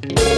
ba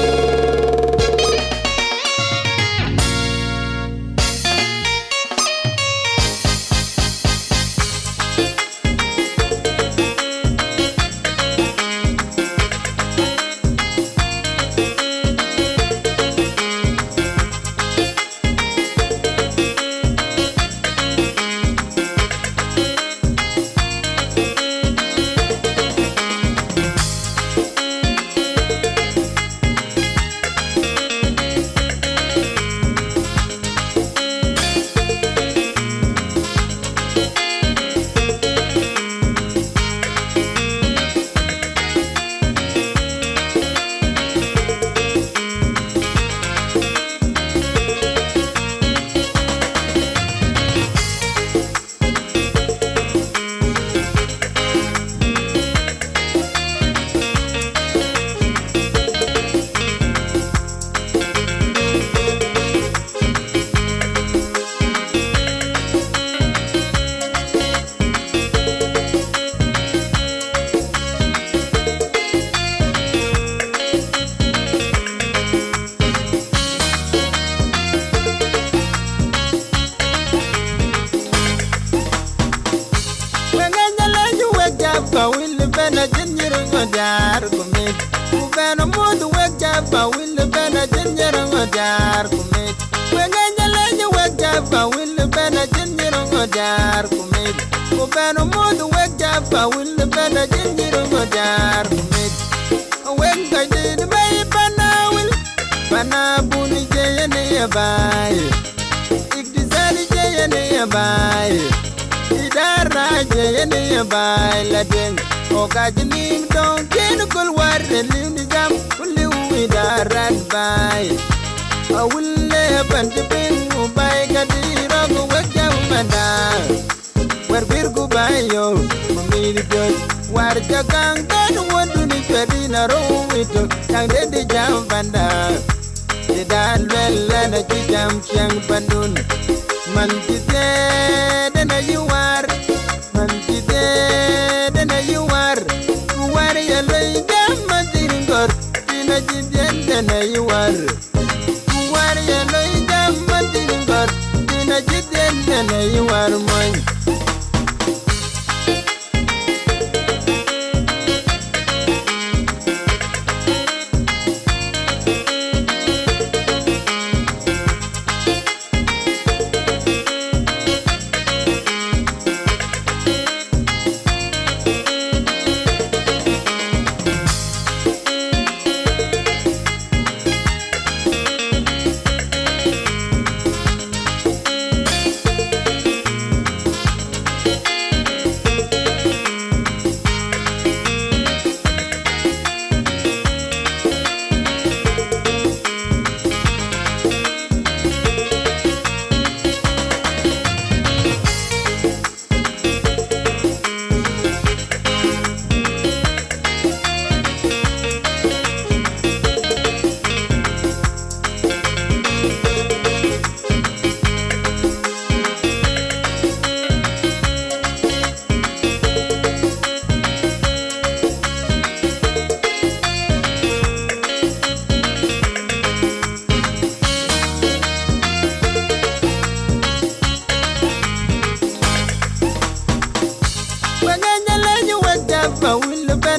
wekja ba will bena jinjir ngodar kumit Wengenya lenye wekja ba will bena jinjir ngodar kumit Ubena mudu wekja ba will bena jinjir ngodar kumit Wenga did bay pana will Pana buni jayene ya bay Ikdizali jayene ya bay idara jeyene ya bay la deng o gajnim don ken kul war lim nizam kulli idara bay a wulle band bin u bay gadira go wajam manda war bir gu bay yo mi di joj war jagang dan wondu ni kadina ro wito tang de de jam banda idan lella na jam chang bandun man ti de na you war. Man ti de na you war. War ya loy jam man tin gor tina jiden de na you war war ya loy jam man tin gor tina jiden de na you war moy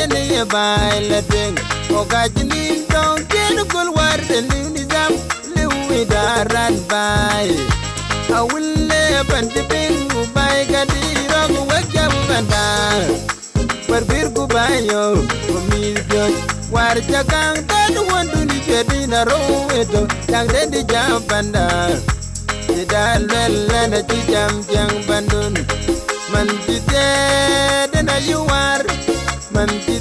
jeyene ya baye la deng ogajni don ken gol war de nizam lewi daran baye awulle bandi bingu baye gadi rogo wajam banda war birgu bayo komil joj war jagang tan wondu ni gadi na rowedo jang de jam banda Idal wella na jam jang bandun man ti de na you war man ti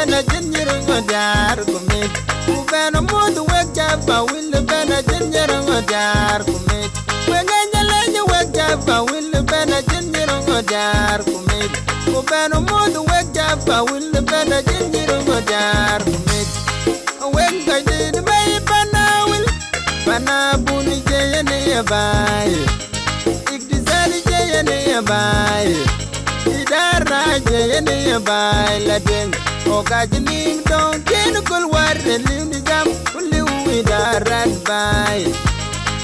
bena jinjiri ngo dar kumit ku bena mudu wek jaba will bena jinjiri ngo dar kumit wega nyaleje wek jaba will bena jinjiri ngo dar kumit ku bena mudu wek jaba will bena jinjiri ngo dar kumit wek gajdid bay bana will bana buni jeyene ya bay ikdizali jeyene ya bay yabay Idara jeyene yabay ladeng Ogajning dong ken kul warre liw nizam Liw idaran bay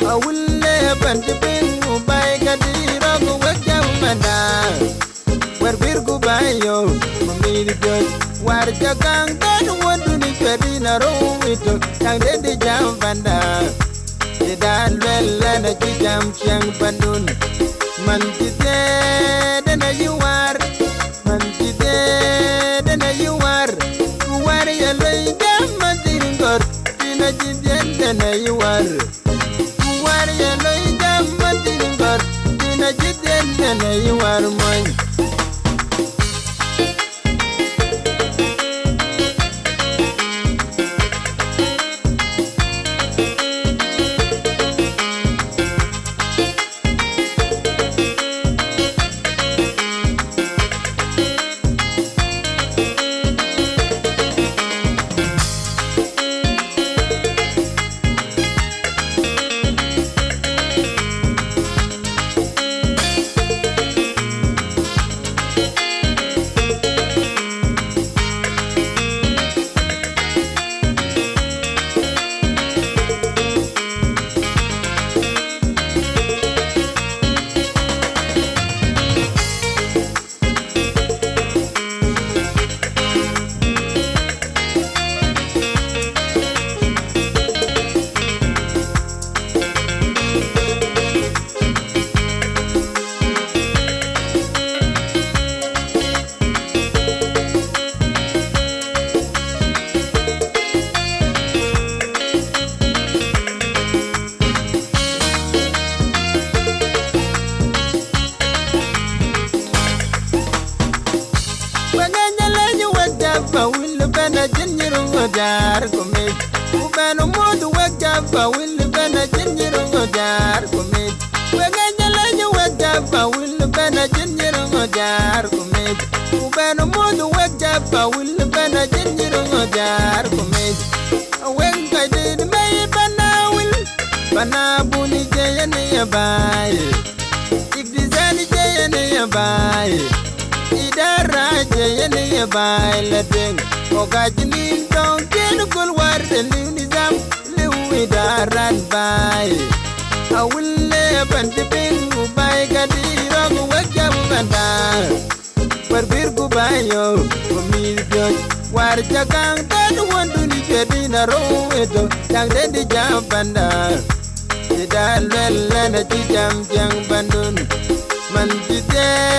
Awulle bandi bin ubay gadiro ku wekjam manda Wer bir ku bayo Mamiri joj War jakang dan wadu ni kwedi na ito Yang dedi jam banda Idan lwela na jam siang bandun Man jite bena jinjiru ngodar kumit Ubeno mudu wek jabba will bena jinjiru ngodar kumit Wege jaleju wek jabba will bena jinjiru ngodar kumit Ubeno mudu wek jabba will bena jinjiru ngodar kumit Wek kaidid mei bana will Bana buni jayani yabai Ikdizani jayani yabai idara jeyene ye bay la deng ogajni don ken kul war de nizam le idaran bay awulle bande ben bay gadi rogo wajam banda war bir gu bayo mi joj war jagang tan wondu ni kedi na ro edo yang de di jam banda idal lele na jam jang bandun man jide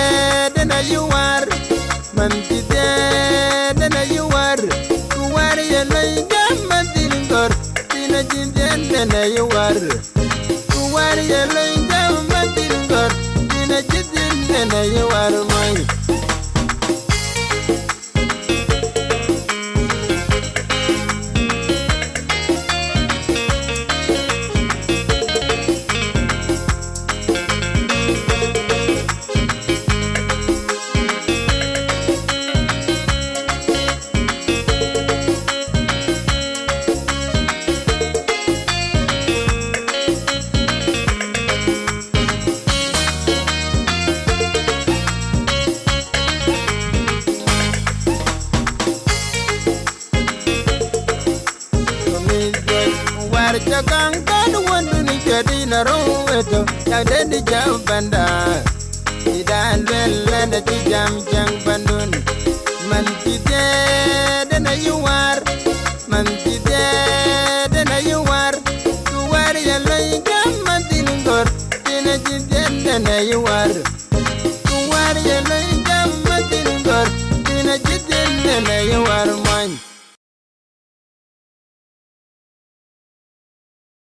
roweto yang dedi jam banda idan lele na ti jam jang bandun man ti